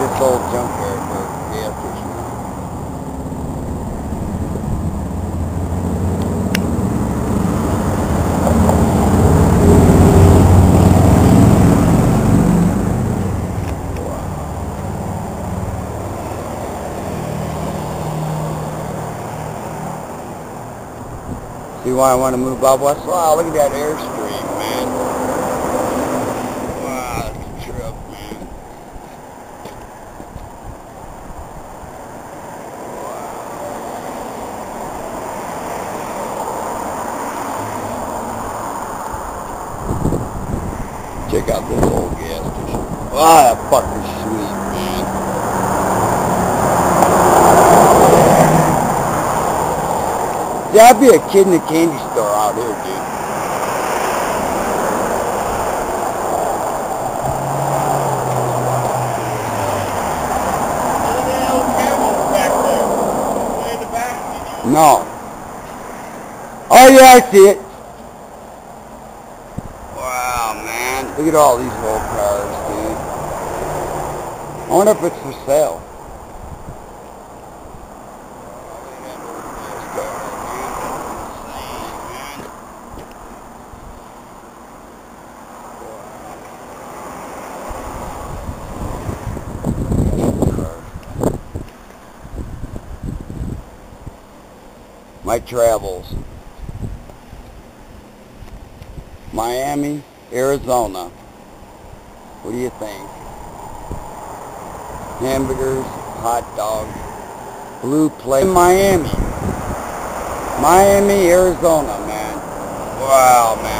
this old junkyard for gas station. See why I want to move Bob West? Wow, look at that airstream, man. Wow, that's a trip, man. Check out this old gas station. Ah, wow, that fucker's sweet, man. Yeah, I'd be a kid in a candy store out here, dude. No. Oh yeah, I see it. Wow. Look at all these old cars, dude. I wonder if it's for sale. My travels. Miami, Arizona. What do you think? Hamburgers, hot dogs, blue plate. Miami. Miami, Arizona, man. Wow, man.